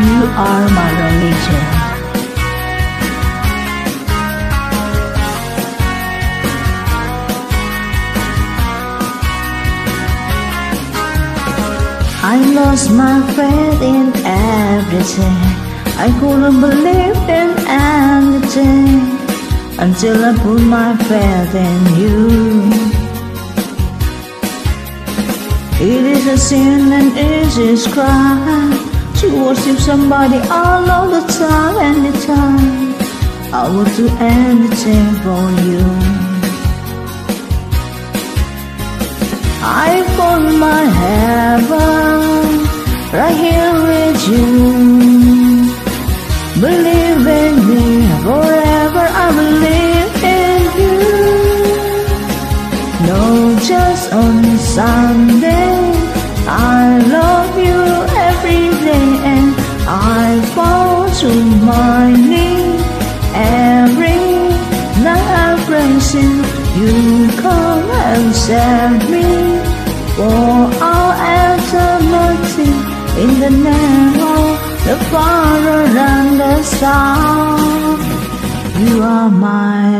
You are my religion. I lost my faith in everything. I couldn't believe in anything until I put my faith in you. It is a sin and it is crime to worship somebody all of the time, anytime. I would do anything for you. I found my heaven right here with you. Believe in me forever. I believe in you. No, just on Sunday. To my knee every night. Praising you. Come and set me for all eternity in the name of the Father and the Son. You are my